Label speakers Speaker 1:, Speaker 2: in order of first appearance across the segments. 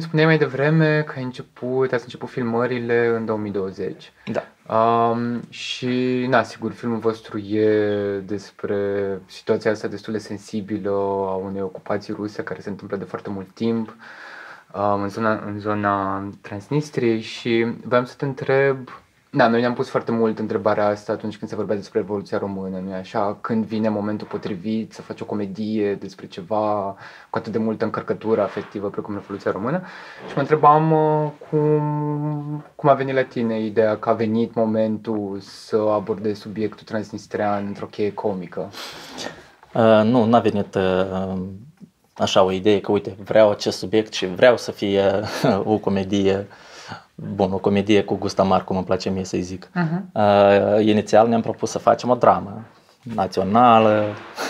Speaker 1: Spuneai mai devreme că ai început, ați început filmările în 2020.
Speaker 2: Da.
Speaker 1: Um, și, na, sigur, filmul vostru e despre situația asta destul de sensibilă a unei ocupații ruse care se întâmplă de foarte mult timp um, în, zona, în zona Transnistriei și vreau să te întreb da, noi ne-am pus foarte mult întrebarea asta atunci când se vorbea despre Revoluția Română, nu așa? Când vine momentul potrivit să faci o comedie despre ceva cu atât de multă încărcătură afectivă precum Revoluția Română și mă întrebam uh, cum, cum a venit la tine ideea că a venit momentul să abordezi subiectul transnistrean într-o cheie comică?
Speaker 2: Uh, nu, n-a venit uh, așa o idee că uite, vreau acest subiect și vreau să fie uh, o comedie uh, bun, o comedie cu gust amar, cum îmi place mie să-i zic. Uh-huh. Uh, inițial ne-am propus să facem o dramă națională,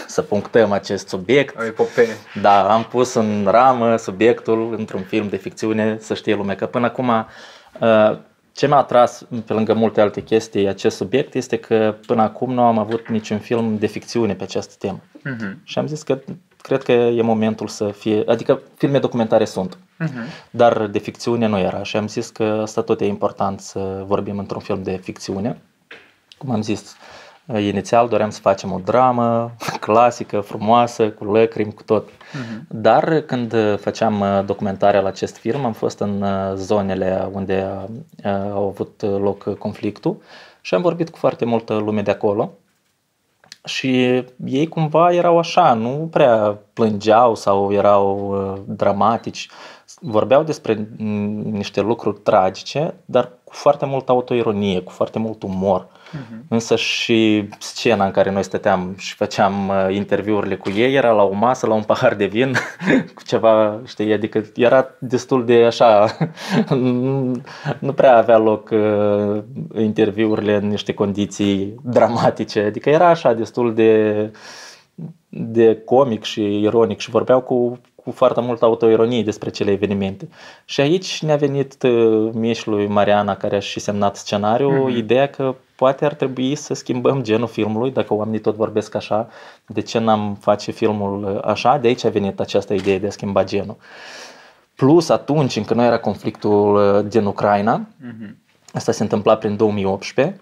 Speaker 2: să punctăm acest subiect.
Speaker 1: O epopee.
Speaker 2: Da, am pus în ramă subiectul într-un film de ficțiune, să știe lumea că până acum uh, ce m-a atras, pe lângă multe alte chestii, acest subiect este că până acum nu am avut niciun film de ficțiune pe această temă. Uh-huh. Și am zis că cred că e momentul să fie, adică filme documentare sunt, uh-huh. dar de ficțiune nu era și am zis că asta tot e important să vorbim într-un film de ficțiune. Cum am zis, inițial doream să facem o dramă clasică, frumoasă, cu lacrimi, cu tot. Uh-huh. Dar când făceam documentarea la acest film, am fost în zonele unde a avut loc conflictul și am vorbit cu foarte multă lume de acolo și ei cumva erau așa, nu prea plângeau sau erau uh, dramatici. Vorbeau despre niște lucruri tragice, dar cu foarte multă autoironie, cu foarte mult umor. Uh-huh. Însă și scena în care noi stăteam și făceam uh, interviurile cu ei era la o masă, la un pahar de vin, cu ceva, știi, adică era destul de așa, nu prea avea loc uh, interviurile în niște condiții dramatice, adică era așa destul de de comic și ironic și vorbeau cu cu foarte multă autoironie despre cele evenimente. Și aici ne-a venit uh, mie și lui Mariana, care a și semnat scenariul, mm-hmm. ideea că poate ar trebui să schimbăm genul filmului, dacă oamenii tot vorbesc așa, de ce n-am face filmul uh, așa, de aici a venit această idee de a schimba genul. Plus atunci, încă nu era conflictul uh, din Ucraina, mm-hmm. asta se întâmpla prin 2018,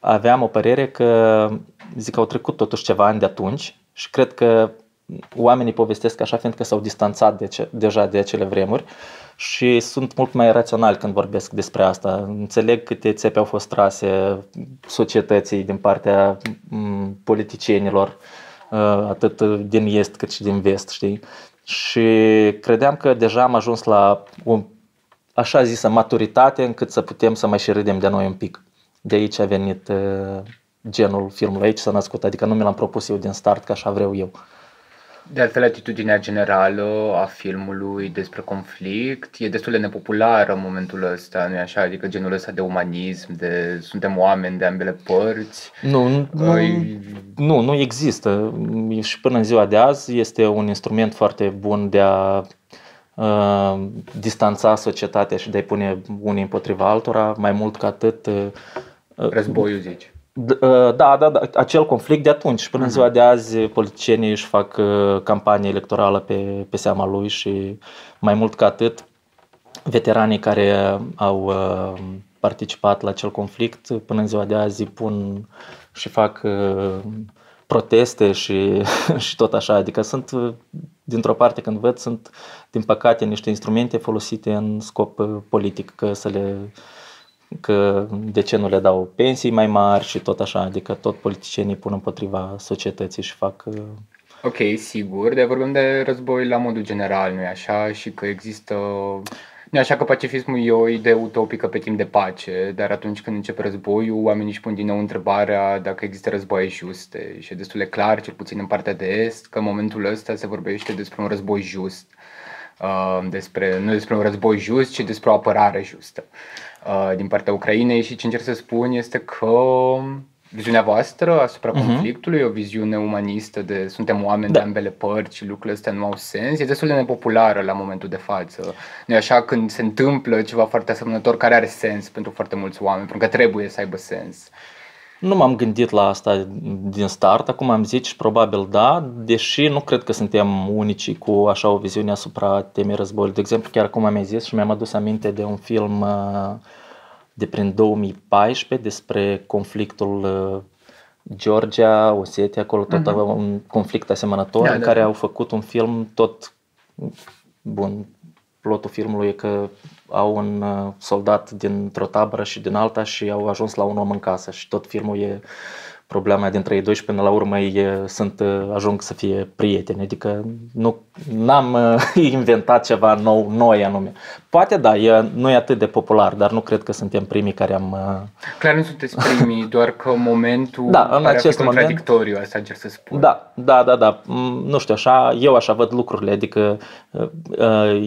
Speaker 2: aveam o părere că, zic, au trecut totuși ceva ani de atunci și cred că oamenii povestesc așa fiindcă s-au distanțat de ce, deja de acele vremuri și sunt mult mai raționali când vorbesc despre asta. Înțeleg câte țepe au fost trase societății din partea politicienilor, uh, atât din est cât și din vest, știi? Și credeam că deja am ajuns la o așa zisă maturitate încât să putem să mai și râdem de noi un pic. De aici a venit uh, genul filmului, aici s-a născut, adică nu mi l-am propus eu din start, că așa vreau eu.
Speaker 1: De altfel, atitudinea generală a filmului despre conflict e destul de nepopulară în momentul ăsta, nu așa? Adică genul ăsta de umanism, de suntem oameni de ambele părți.
Speaker 2: Nu, nu, Ai... nu, nu există. Și până în ziua de azi este un instrument foarte bun de a uh, distanța societatea și de a-i pune unii împotriva altora, mai mult ca atât. Uh,
Speaker 1: Războiul, zici.
Speaker 2: Uh, da, da, da, acel conflict de atunci. Până în ziua de azi, politicienii își fac uh, campanie electorală pe, pe seama lui și mai mult ca atât, veteranii care au uh, participat la acel conflict, până în ziua de azi pun și fac proteste și, și tot așa. Adică sunt, dintr-o parte când văd, sunt din păcate niște instrumente folosite în scop politic, că să le că de ce nu le dau pensii mai mari și tot așa, adică tot politicienii pun împotriva societății și fac... Uh,
Speaker 1: ok, sigur, dar vorbim de război la modul general, nu-i așa? Și că există... Nu așa că pacifismul e o idee utopică pe timp de pace, dar atunci când începe războiul, oamenii își pun din nou întrebarea dacă există războaie juste. Și e destul de clar, cel puțin în partea de est, că în momentul ăsta se vorbește despre un război just. Uh, despre, nu despre un război just, ci despre o apărare justă. Uh, din partea Ucrainei și ce încerc să spun este că viziunea voastră asupra uh-huh. conflictului, o viziune umanistă de suntem oameni da. de ambele părți și lucrurile astea nu au sens, e destul de nepopulară la momentul de față. Nu așa când se întâmplă ceva foarte asemănător care are sens pentru foarte mulți oameni, pentru că trebuie să aibă sens.
Speaker 2: Nu m-am gândit la asta din start, acum am zis și probabil da, deși nu cred că suntem unici cu așa o viziune asupra temei războiului. De exemplu, chiar acum mi-ai zis și mi-am adus aminte de un film uh, de prin 2014 despre conflictul uh, Georgia, Osetia, acolo tot uh-huh. un conflict asemănător da, în da, care da. au făcut un film tot bun. Plotul filmului e că au un uh, soldat dintr-o tabără și din alta și au ajuns la un om în casă și tot filmul e problema dintre ei doi și până la urmă ei sunt, ajung să fie prieteni. Adică nu am inventat ceva nou, noi anume. Poate da, e, nu e atât de popular, dar nu cred că suntem primii care am...
Speaker 1: Clar nu sunteți primii, doar că momentul da, în acest moment, contradictoriu, asta încerc să spun.
Speaker 2: Da, da, da, da. Nu știu, așa, eu așa văd lucrurile. Adică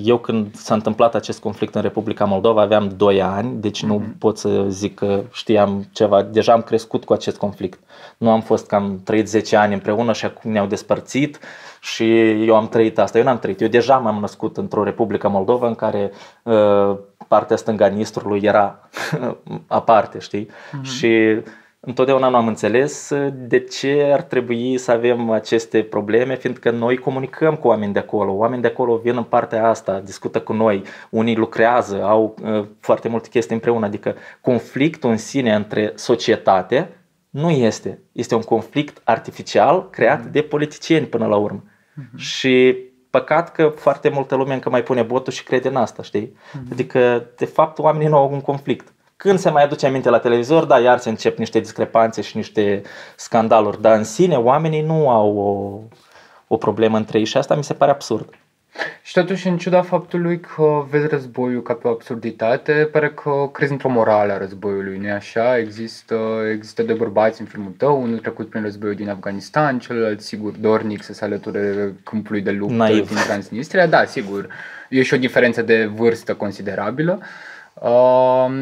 Speaker 2: eu când s-a întâmplat acest conflict în Republica Moldova aveam 2 ani, deci mm-hmm. nu mhm. pot să zic că știam ceva. Deja am crescut cu acest conflict nu am fost cam trăit 10 ani împreună și acum ne-au despărțit și eu am trăit asta. Eu n-am trăit. Eu deja m-am născut într-o Republică Moldova în care uh, partea stânga Nistrului era aparte, știi? Mm-hmm. Și întotdeauna nu am înțeles de ce ar trebui să avem aceste probleme, fiindcă noi comunicăm cu oameni de acolo. Oameni de acolo vin în partea asta, discută cu noi, unii lucrează, au uh, foarte multe chestii împreună. Adică conflictul în sine între societate nu este. Este un conflict artificial creat mm. de politicieni până la urmă. Mm-hmm. Și păcat că foarte multă lume încă mai pune botul și crede în asta, știi? Mm-hmm. Adică, de fapt, oamenii nu au un conflict. Când se mai aduce aminte la televizor, da, iar se încep niște discrepanțe și niște scandaluri, dar în sine oamenii nu au o, o problemă între ei și asta mi se pare absurd.
Speaker 1: Și totuși, în ciuda faptului că vezi războiul ca pe o absurditate, pare că crezi într-o morală a războiului, nu așa? Există, există de bărbați în filmul tău, unul trecut prin războiul din Afganistan, celălalt, sigur, dornic să se alăture câmpului de luptă Naiv. din Transnistria. Da, sigur, e și o diferență de vârstă considerabilă. Uh,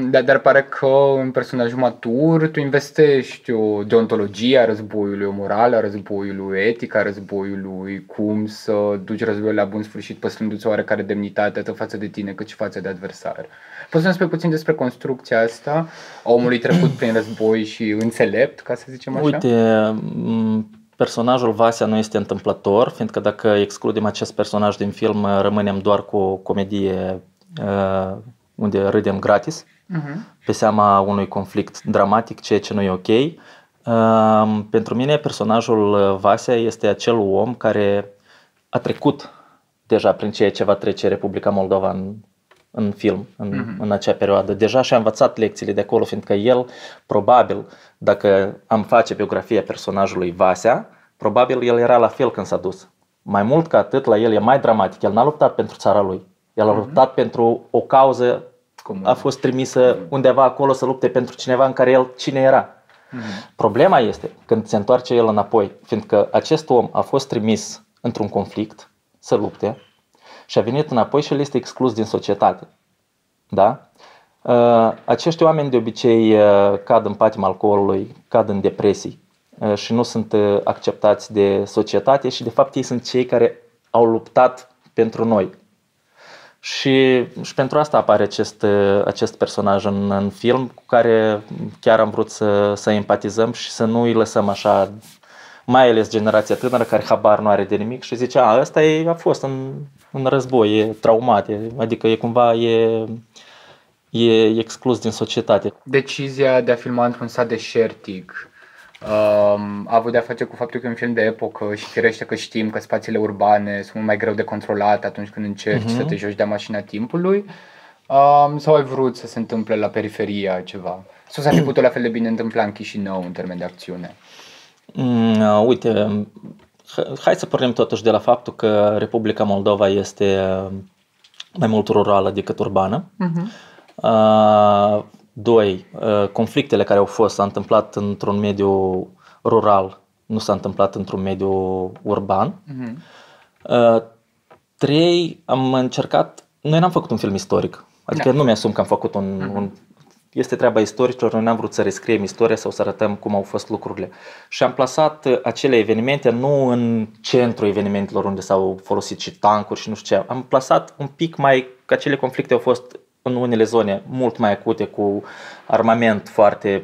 Speaker 1: dar, dar pare că în personajul matur tu investești o deontologie a războiului, o morală a războiului, etica războiului, cum să duci războiul la bun sfârșit păstrându-ți oarecare demnitate atât față de tine cât și față de adversar. Poți să-mi spui puțin despre construcția asta a omului trecut prin război și înțelept, ca să zicem așa?
Speaker 2: Uite, personajul Vasea nu este întâmplător, fiindcă dacă excludem acest personaj din film, rămânem doar cu o comedie uh, unde râdem gratis, uh-huh. pe seama unui conflict dramatic, ceea ce nu e ok. Uh, pentru mine, personajul Vasea este acel om care a trecut deja prin ceea ce va trece Republica Moldova în, în film, în, uh-huh. în acea perioadă. Deja și-a învățat lecțiile de acolo, fiindcă el, probabil, dacă am face biografia personajului Vasea, probabil el era la fel când s-a dus. Mai mult ca atât, la el e mai dramatic. El n-a luptat pentru țara lui. El a mhm. luptat uh-huh. pentru o cauză cum a fost trimisă undeva acolo să lupte pentru cineva în care el cine era. Mm-hmm. Problema este când se întoarce el înapoi, fiindcă acest om a fost trimis într-un conflict să lupte și a venit înapoi și el este exclus din societate. Da? Uh, acești oameni de obicei uh, cad în patima alcoolului, cad în depresii uh, și nu sunt acceptați de societate și de fapt ei sunt cei care au luptat pentru noi. Și, și pentru asta apare acest, acest personaj în, în film cu care chiar am vrut să, să empatizăm și să nu îi lăsăm așa, mai ales generația tânără care habar nu are de nimic și zice, a, ăsta e, a fost în, în război, e traumat, e, adică e cumva e, e exclus din societate.
Speaker 1: Decizia de a filma într-un sat deșertic Um, a avut de-a face cu faptul că e un film de epocă și firește că știm că spațiile urbane sunt mult mai greu de controlat atunci când încerci uh-huh. să te joci de mașina timpului um, sau ai vrut să se întâmple la periferia ceva? Sau s-a fi putut la fel de bine întâmpla în Chișinău în termen de acțiune?
Speaker 2: Mm, uh, uite, hai să pornim totuși de la faptul că Republica Moldova este mai mult rurală decât urbană. Uh-huh. Uh, Doi, uh, conflictele care au fost s-au întâmplat într-un mediu rural, nu s-a întâmplat într-un mediu urban. Uh-huh. Trei, am încercat, noi n-am făcut un film istoric, adică da. nu mi-asum că am făcut un, uh-huh. un este treaba istoricilor, noi n-am vrut să rescriem istoria sau să arătăm cum au fost lucrurile. Și am plasat acele evenimente nu în centrul evenimentelor unde s-au folosit și tancuri și nu știu ce. Am plasat un pic mai, că acele conflicte au fost în unele zone mult mai acute cu armament foarte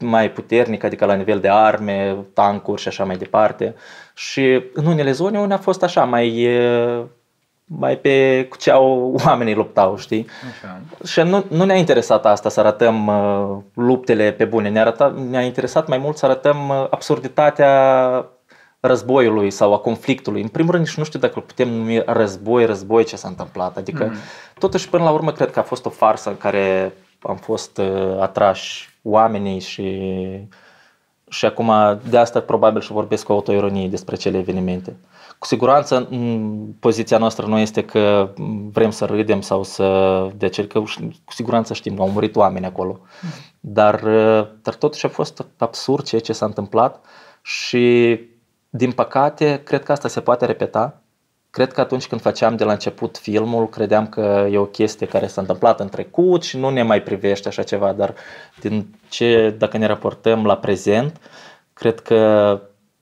Speaker 2: mai puternic, adică la nivel de arme, tancuri și așa mai departe. Și în unele zone unde a fost așa mai mai pe cu ce au oamenii luptau, știi? Așa. Și nu, nu ne-a interesat asta să arătăm uh, luptele pe bune, ne-a, arătat, ne-a interesat mai mult să arătăm uh, absurditatea războiului sau a conflictului. În primul rând nici nu știu dacă îl putem numi război, război ce s-a întâmplat. Adică mm-hmm. totuși până la urmă cred că a fost o farsă în care am fost uh, atrași oamenii și și acum de asta probabil și vorbesc cu autoironie despre cele evenimente. Cu siguranță poziția noastră nu este că vrem să râdem sau să... De ce? Că cu siguranță știm, au murit oameni acolo. Dar, dar totuși a fost absurd ceea ce s-a întâmplat și din păcate cred că asta se poate repeta. Cred că atunci când făceam de la început filmul, credeam că e o chestie care s-a întâmplat în trecut și nu ne mai privește așa ceva, dar din ce, dacă ne raportăm la prezent, cred că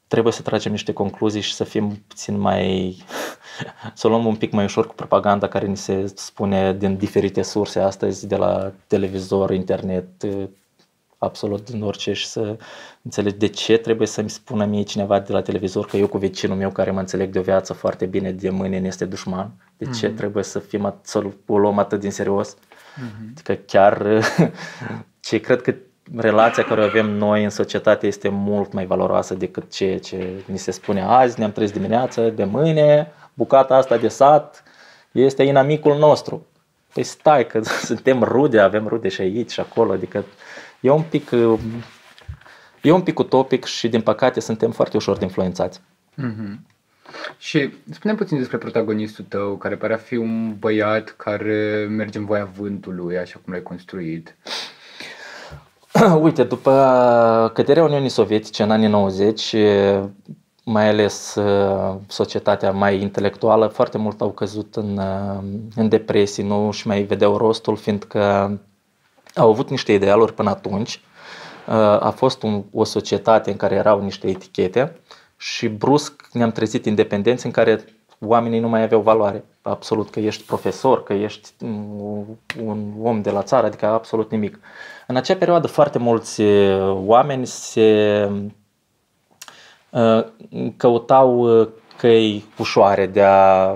Speaker 2: trebuie să tragem niște concluzii și să fim puțin mai, să o luăm un pic mai ușor cu propaganda care ni se spune din diferite surse astăzi, de la televizor, internet, absolut din orice și să înțelegi de ce trebuie să-mi spună mie cineva de la televizor că eu cu vecinul meu care mă înțeleg de o viață foarte bine de mâine ne este dușman, de ce mm-hmm. trebuie să fim să o luăm atât din serios. Mm-hmm. Adică chiar ce cred că relația care o avem noi în societate este mult mai valoroasă decât ceea ce ni se spune azi, ne-am trezit dimineață, de mâine, bucata asta de sat este inamicul nostru. Păi stai că suntem rude, avem rude și aici și acolo, adică e un pic, e un pic utopic și din păcate suntem foarte ușor de influențați.
Speaker 1: Mm-hmm. Și spune puțin despre protagonistul tău, care pare a fi un băiat care merge în voia vântului, așa cum l-ai construit.
Speaker 2: Uite, după căderea Uniunii Sovietice în anii 90, mai ales societatea mai intelectuală, foarte mult au căzut în, în depresii, nu și mai vedeau rostul, fiindcă au avut niște idealuri până atunci. A fost un, o societate în care erau niște etichete și brusc ne-am trezit independenți în care oamenii nu mai aveau valoare. Absolut, că ești profesor, că ești un om de la țară, adică absolut nimic. În acea perioadă foarte mulți oameni se căutau căi ușoare de a,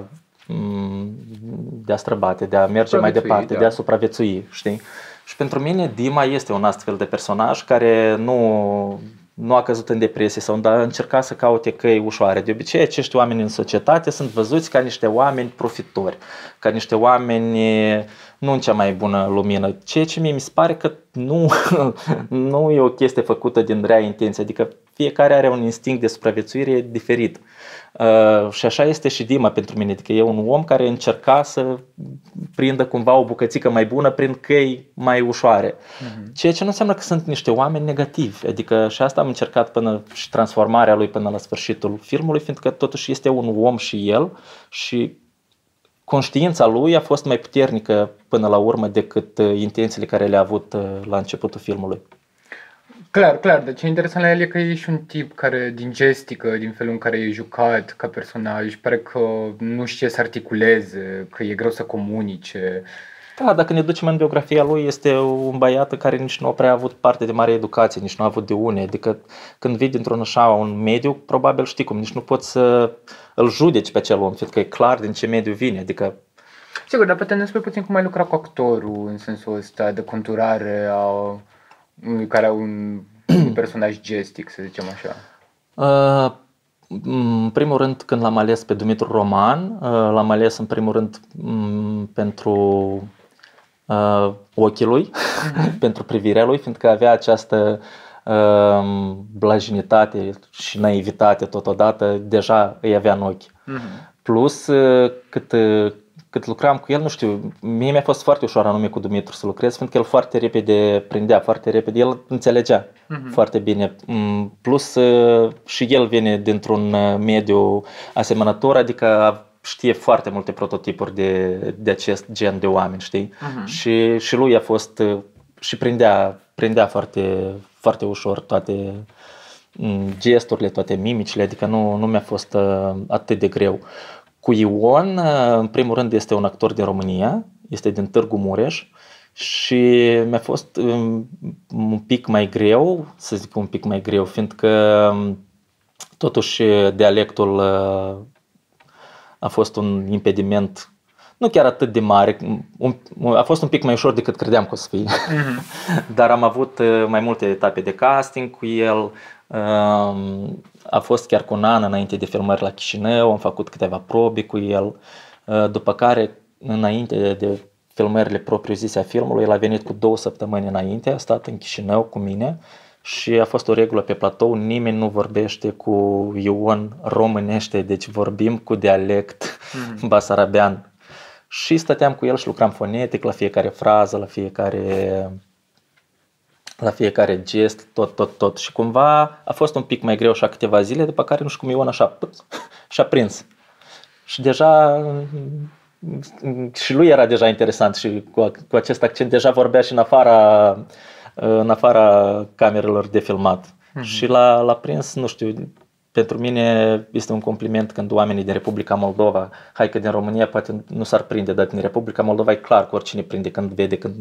Speaker 2: de a străbate, de a merge mai departe, da. de a supraviețui, știi? Și pentru mine Dima este un astfel de personaj care nu, nu a căzut în depresie sau a încercat să caute căi ușoare. De obicei, acești oameni în societate sunt văzuți ca niște oameni profitori, ca niște oameni nu în cea mai bună lumină. Ceea ce mie mi se pare că nu, nu e o chestie făcută din rea intenție, adică fiecare are un instinct de supraviețuire diferit. Uh, și așa este și Dima pentru mine, adică e un om care încerca să prindă cumva o bucățică mai bună prin căi mai ușoare. Uh-huh. Ceea ce nu înseamnă că sunt niște oameni negativi, adică și asta am încercat până și transformarea lui până la sfârșitul filmului, fiindcă totuși este un om și el și conștiința lui a fost mai puternică până la urmă decât uh, intențiile care le-a avut uh, la începutul filmului.
Speaker 1: Clar, clar, dar ce interesant la el e că e și un tip care din gestică, din felul în care e jucat ca personaj, pare că nu știe să articuleze, că e greu să comunice.
Speaker 2: Da, dacă ne ducem în biografia lui, este un băiat care nici nu a prea avut parte de mare educație, nici nu a avut de une. Adică când vii dintr-un așa un mediu, probabil știi cum, nici nu poți să îl judeci pe acel om, fiindcă e clar din ce mediu vine. Adică
Speaker 1: Sigur, dar poate ne spui puțin cum ai lucrat cu actorul în sensul ăsta de conturare a unui care are un, un personaj gestic, să zicem așa.
Speaker 2: Uh, în primul rând, când l-am ales pe Dumitru Roman, uh, l-am ales în primul rând um, pentru uh, ochii lui, mm-hmm. pentru privirea lui, fiindcă avea această uh, blajinitate și naivitate totodată, deja îi avea în ochi. Mm-hmm. Plus, uh, cât, uh, cât lucram cu el, nu știu, mie mi-a fost foarte ușor anume cu Dumitru să lucrez, fiindcă el foarte repede prindea, foarte repede, el înțelegea uh-huh. foarte bine. Mm, plus uh, și el vine dintr-un mediu asemănător, adică știe foarte multe prototipuri de, de acest gen de oameni, știi? Uh-huh. Și, și lui a fost și prindea, prindea foarte, foarte ușor toate mm, gesturile, toate mimicile, adică nu, nu mi-a fost uh, atât de greu. Cu Ion, uh, în primul rând, este un actor din România, este din Târgu Mureș Și mi-a fost um, un pic mai greu, să zic un pic mai greu, fiindcă um, totuși dialectul uh, a fost un impediment nu chiar atât de mare, un, a fost un pic mai ușor decât credeam că o să fie, mm-hmm. dar am avut uh, mai multe etape de casting cu el, um, a fost chiar cu un an înainte de filmări la Chișinău, am făcut câteva probe cu el, uh, după care înainte de filmările propriu-zise a filmului, el a venit cu două săptămâni înainte, a stat în Chișinău cu mine și a fost o regulă pe platou, nimeni nu vorbește cu Ion românește, deci vorbim cu dialect mm-hmm. basarabean. Și stăteam cu el și lucram fonetic la fiecare frază, la fiecare la fiecare gest, tot, tot, tot. Și cumva a fost un pic mai greu așa câteva zile, după care nu știu cum Ion așa și-a prins. Și deja și lui era deja interesant și cu, cu acest accent deja vorbea și în afara, în afara camerelor de filmat. Mm-hmm. Și l-a, l-a prins, nu știu, pentru mine este un compliment când oamenii din Republica Moldova, hai că din România poate nu s-ar prinde, dar din Republica Moldova e clar că oricine prinde când vede când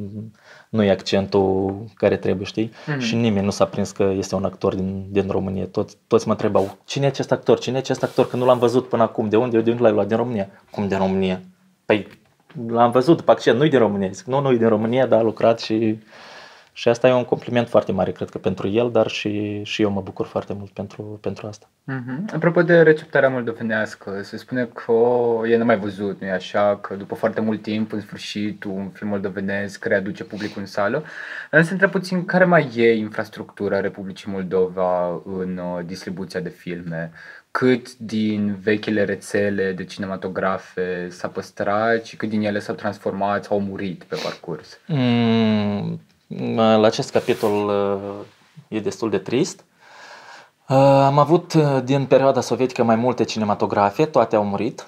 Speaker 2: nu e accentul care trebuie, știi? Mm-hmm. Și nimeni nu s-a prins că este un actor din, din România. Toți, toți mă întrebau, cine e acest actor? Cine e acest actor? Că nu l-am văzut până acum. De unde? De unde l-ai luat? Din România. Cum din România? Păi l-am văzut după accent, nu-i din România. Zic, nu, nu, e din România, dar a lucrat și și asta e un compliment foarte mare, cred că pentru el, dar și, și eu mă bucur foarte mult pentru, pentru asta.
Speaker 1: Mm-hmm. Apropo de receptarea moldovenească, se spune că e nemai văzut, nu e așa? Că după foarte mult timp, în sfârșit, un film moldovenesc readuce publicul în sală. Dar se întreb puțin care mai e infrastructura Republicii Moldova în uh, distribuția de filme cât din vechile rețele de cinematografe s-a păstrat și cât din ele s-au transformat sau au murit pe parcurs?
Speaker 2: Mm, la acest capitol uh, e destul de trist. Uh, am avut uh, din perioada sovietică mai multe cinematografe, toate au murit.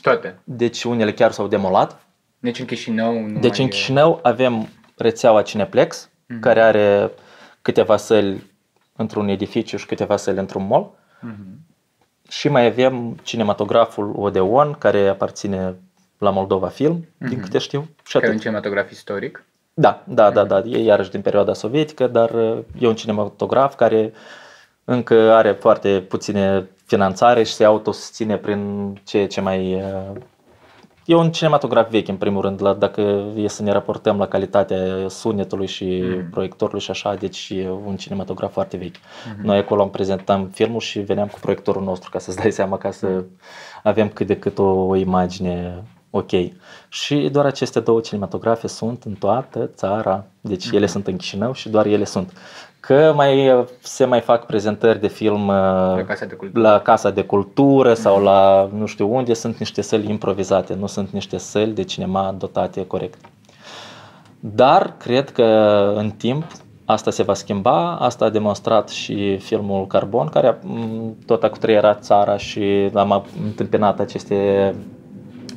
Speaker 1: Toate?
Speaker 2: Deci unele chiar s-au demolat.
Speaker 1: Deci în Chișinău nu
Speaker 2: Deci în Chișinău avem rețeaua Cineplex, uh-huh. care are câteva săli într-un edificiu și câteva săli într-un mall. Uh-huh. Și mai avem cinematograful Odeon, care aparține la Moldova Film, uh-huh. din câte știu. Și
Speaker 1: care e un cinematograf istoric.
Speaker 2: Da, da, da, da, e iarăși din perioada sovietică, dar uh, e un cinematograf care încă are foarte puține finanțare și se autosusține prin ceea ce mai... Uh, e un cinematograf vechi, în primul rând, la, dacă e să ne raportăm la calitatea sunetului și mm. proiectorului și așa, deci e un cinematograf foarte vechi. Mm-hmm. Noi acolo am prezentam filmul și veneam cu proiectorul nostru, ca să-ți dai seama, ca să mm. avem cât de cât o, o imagine ok. Și doar aceste două cinematografe sunt în toată țara. Deci ele mhm. sunt în Chișinău și doar ele sunt. Că mai se mai fac prezentări de film
Speaker 1: la Casa de Cultură,
Speaker 2: la casa de cultură sau la nu știu unde, sunt niște săli improvizate, nu sunt niște săli de cinema dotate corect. Dar cred că în timp asta se va schimba, asta a demonstrat și filmul Carbon, care tot era țara și am întâmpinat aceste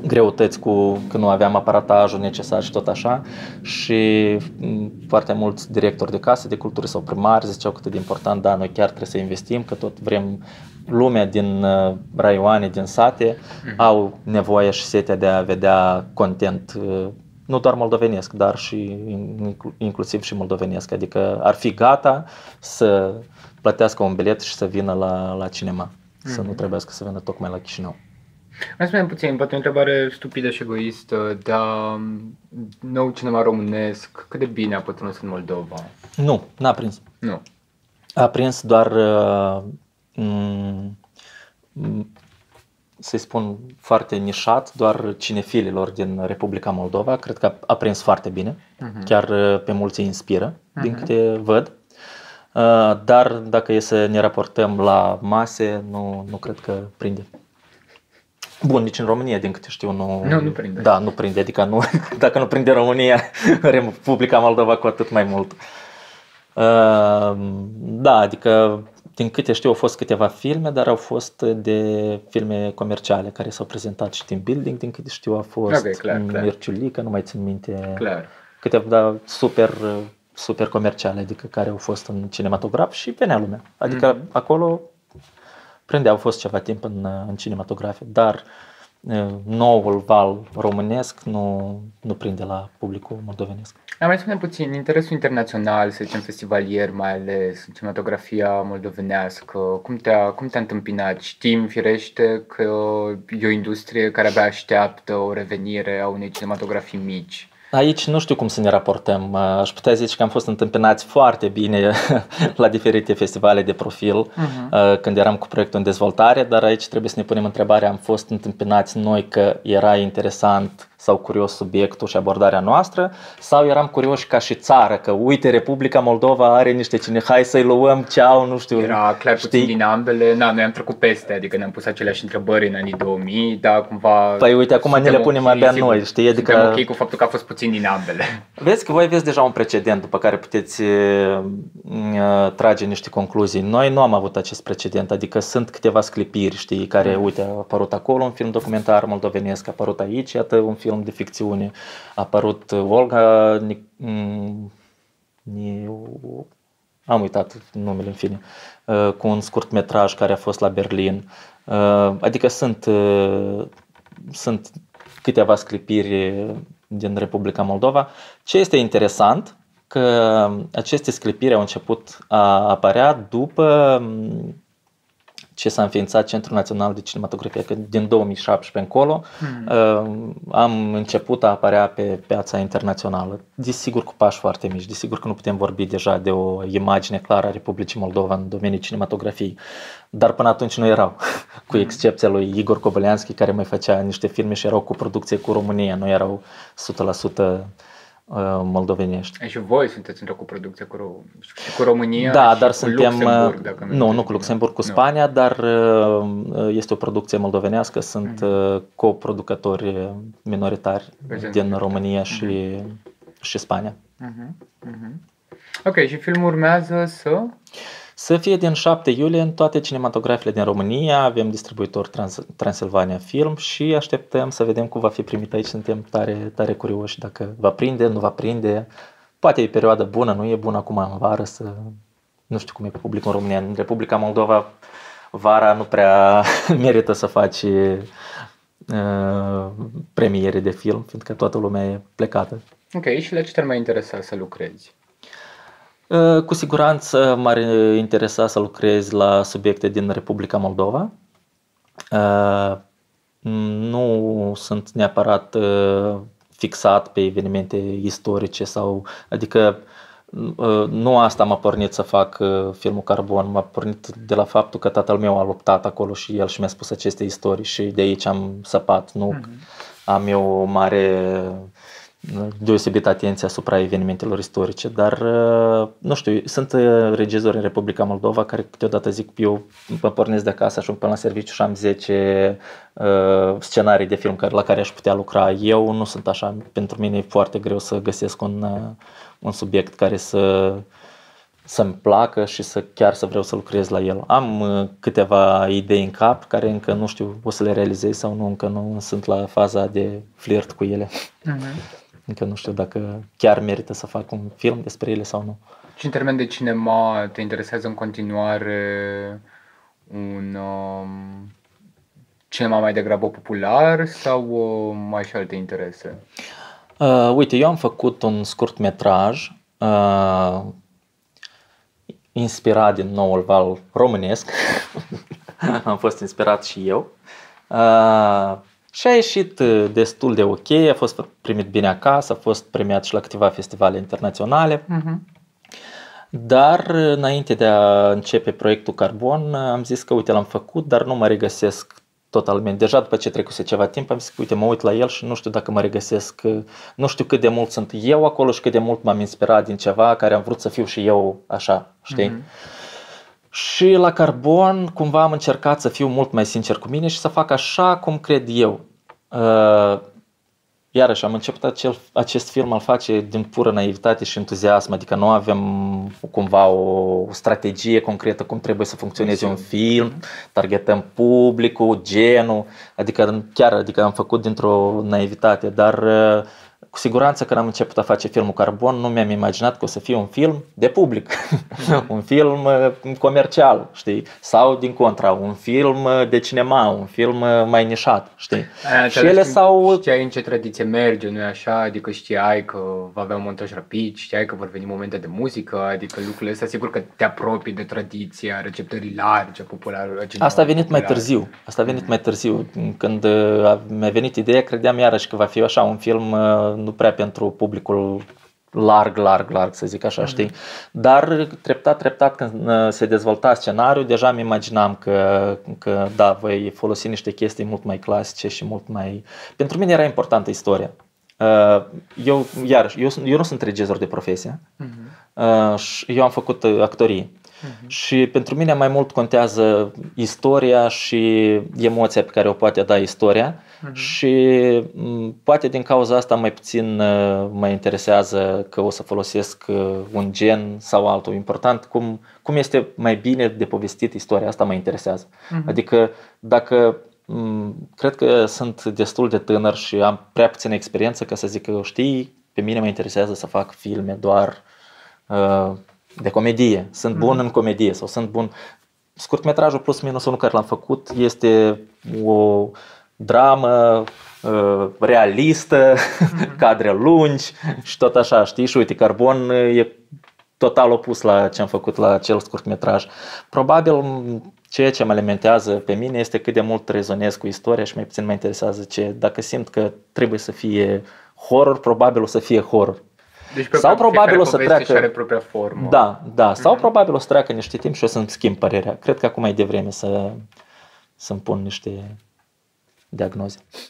Speaker 2: greutăți cu că nu aveam aparatajul necesar și tot așa și foarte mulți directori de case de cultură sau primari ziceau cât de important, da, noi chiar trebuie să investim, că tot vrem lumea din uh, raioane, din sate mm-hmm. au nevoie și setea de a vedea content uh, nu doar moldovenesc, dar și inclusiv și moldovenesc. Adică ar fi gata să plătească un bilet și să vină la, la cinema. Mm-hmm. Să nu mhm. trebuiască să vină tocmai la Chișinău.
Speaker 1: Mai spune puțin, poate o întrebare stupidă și egoistă, dar um, nou cinema românesc, cât de bine a pătruns în Moldova?
Speaker 2: Nu, n-a prins.
Speaker 1: Nu.
Speaker 2: A prins doar, uh, să-i spun, foarte nișat, doar cinefililor din Republica Moldova. Cred că a, a prins foarte bine, uh-huh. chiar uh, pe mulți îi inspiră, uh-huh. din câte văd. Uh, dar dacă e să ne raportăm la mase, nu, nu cred că prinde. Bun, nici în România, din câte știu, nu...
Speaker 1: Nu, nu prinde.
Speaker 2: Da, nu prinde, adică nu, dacă nu prinde România, Republica Moldova cu atât mai mult. Uh, da, adică din câte știu au fost câteva filme, dar au fost de filme comerciale care s-au prezentat și team building, din câte știu a fost okay, clar, Mirciulică, clar. nu mai țin minte.
Speaker 1: Clar.
Speaker 2: Câteva da, super, super comerciale, adică care au fost în cinematograf și venea lumea. Adică mm-hmm. acolo prinde, au fost ceva timp în, în cinematografie, dar noul val românesc nu, nu prinde la publicul moldovenesc.
Speaker 1: Am mai spune puțin, interesul internațional, să zicem festivalier mai ales, cinematografia moldovenească, cum te-a, cum te-a întâmpinat? Știm firește că e o industrie care abia așteaptă o revenire a unei cinematografii mici.
Speaker 2: Aici nu știu cum să ne raportăm. Aș putea zice că am fost întâmpinați foarte bine la diferite festivale de profil uh-huh. când eram cu proiectul în dezvoltare, dar aici trebuie să ne punem întrebarea, am fost întâmpinați noi că era interesant sau curios subiectul și abordarea noastră sau eram curioși ca și țară, că uite, Republica Moldova are niște cine, hai să-i luăm ce au, nu știu.
Speaker 1: Era clar știi? puțin din ambele, na, noi am trecut peste, adică ne-am pus aceleași întrebări în anii 2000, dar cumva...
Speaker 2: Păi uite, acum ne le punem okay, abia noi, știi?
Speaker 1: Adică... ok cu faptul că a fost puțin din ambele.
Speaker 2: Vezi că voi aveți deja un precedent după care puteți uh, trage niște concluzii. Noi nu am avut acest precedent, adică sunt câteva sclipiri, știi, care, mm. uite, a apărut acolo un film documentar moldovenesc, a apărut aici, iată un film film de ficțiune. A apărut Olga, Ni, Ni, am uitat numele în fine, uh, cu un scurt metraj care a fost la Berlin. Uh, adică sunt, uh, sunt câteva sclipiri din Republica Moldova. Ce este interesant, că aceste sclipiri au început a apărea după ce s-a înființat Centrul Național de Cinematografie, că din 2017 încolo hmm. am început a apărea pe piața internațională. Desigur cu pași foarte mici, desigur că nu putem vorbi deja de o imagine clară a Republicii Moldova în domeniul cinematografiei, dar până atunci nu erau, cu hmm. excepția lui Igor Koboleanski, care mai făcea niște filme și erau cu producție cu România, nu erau 100% Uh, moldovenești.
Speaker 1: Și voi sunteți într-o coproducție cu, cu România
Speaker 2: Da, dar
Speaker 1: cu
Speaker 2: suntem,
Speaker 1: Luxemburg, dacă
Speaker 2: nu, nu cu Luxemburg, cu Spania, nu. dar uh, este o producție moldovenească, sunt mm-hmm. coproducători minoritari Prezent din România și, mm-hmm. și Spania. Mm-hmm.
Speaker 1: Mm-hmm. Ok, și filmul urmează să...
Speaker 2: Să fie din 7 iulie în toate cinematografele din România, avem distribuitor Trans- Transilvania Film și așteptăm să vedem cum va fi primit aici, suntem tare, tare curioși dacă va prinde, nu va prinde. Poate e perioada bună, nu e bună acum în vară să... Nu știu cum e publicul în România. În Republica Moldova vara nu prea merită să faci uh, premiere de film, fiindcă toată lumea e plecată.
Speaker 1: Ok, și la ce te-ar mai interesa să lucrezi?
Speaker 2: Uh, cu siguranță m-ar interesa să lucrez la subiecte din Republica Moldova. Uh, nu sunt neapărat uh, fixat pe evenimente istorice sau, adică nu asta m-a pornit să fac filmul Carbon, m-a pornit de la faptul că tatăl meu a luptat acolo și el și mi-a spus aceste istorii și de aici am săpat. Nu mm-hmm. am eu o mare deosebit atenție asupra evenimentelor istorice, dar uh, nu știu, sunt uh, regizori în Republica Moldova care câteodată zic eu mă pornesc de acasă, ajung până la serviciu și am 10 uh, scenarii de film la care aș putea lucra. Eu nu sunt așa, pentru mine e foarte greu să găsesc un, uh, un subiect care să să-mi placă și să chiar să vreau să lucrez la el. Am uh, câteva idei în cap care încă nu știu o să le realizez sau nu, încă nu sunt la faza de flirt cu ele. Uh-huh. Încă nu știu dacă chiar merită să fac un film despre ele sau nu.
Speaker 1: Și în termen de cinema, te interesează în continuare un um, cinema mai degrabă popular sau uh, mai și alte interese?
Speaker 2: Uh, uite, eu am făcut un scurt metraj uh, inspirat din noul val românesc. am fost inspirat și eu. Uh, și a ieșit uh, destul de ok, a fost primit bine acasă, a fost premiat și la câteva festivale internaționale. Uh-huh. Dar uh, înainte de a începe proiectul Carbon, uh, am zis că uite l-am făcut, dar nu mă regăsesc totalmente. Deja după ce trecuse ceva timp, am zis că uite mă uit la el și nu știu dacă mă regăsesc, nu știu cât de mult sunt eu acolo și cât de mult m-am inspirat din ceva care am vrut să fiu și eu așa, știi? Uh-huh. Și la carbon cumva am încercat să fiu mult mai sincer cu mine și să fac așa cum cred eu. Uh, iarăși am început acel, acest film al face din pură naivitate și entuziasm, adică nu avem cumva o strategie concretă cum trebuie să funcționeze un film, targetăm publicul, genul, adică chiar adică am făcut dintr-o naivitate, dar uh, cu siguranță când am început a face filmul Carbon, nu mi-am imaginat că o să fie un film de public, un film uh, comercial, știi? Sau din contra, un film uh, de cinema, un film uh, mai nișat, știi?
Speaker 1: Aia, și ele s-au... Știai în ce tradiție merge, nu-i așa? Adică știai că va avea un montaj rapid, știai că vor veni momente de muzică, adică lucrurile astea, sigur că te apropii de tradiția receptării largi, a populară.
Speaker 2: Asta a venit popular. mai târziu, asta a venit mai târziu. Când mi-a venit ideea, credeam iarăși că va fi așa un film nu prea pentru publicul larg, larg, larg, să zic așa, mm-hmm. știi? Dar treptat, treptat, când uh, se dezvolta scenariul, deja mi imaginam că, că da, voi folosi niște chestii mult mai clasice și mult mai... Pentru mine era importantă istoria. Uh, eu, iar, eu, eu nu sunt regizor de profesie. Mm-hmm. Eu am făcut actorie. Uh-huh. Și pentru mine mai mult contează istoria și emoția pe care o poate da istoria uh-huh. și poate din cauza asta mai puțin uh, mă interesează că o să folosesc uh, un gen sau altul. Important cum, cum este mai bine de povestit istoria asta mă interesează. Uh-huh. Adică dacă cred că sunt destul de tânăr și am prea puțină experiență ca să zic că știi, pe mine mă interesează să fac filme doar uh, de comedie. Sunt bun mm. în comedie sau sunt bun. Scurtmetrajul plus minus unul care l-am făcut este o dramă uh, realistă, mm. cadre lungi și tot așa, știi? Și uite, Carbon e total opus la ce am făcut la acel scurtmetraj. Probabil ceea ce mă alimentează pe mine este cât de mult rezonez cu istoria și mai puțin mă interesează ce, dacă simt că trebuie să fie horror, probabil o să fie horror.
Speaker 1: Deci pe sau probabil o să treacă. are propria formă.
Speaker 2: Da, da. Sau mm-hmm. probabil o să treacă niște timp și o să-mi schimb părerea. Cred că acum e devreme să, să-mi pun niște diagnoze.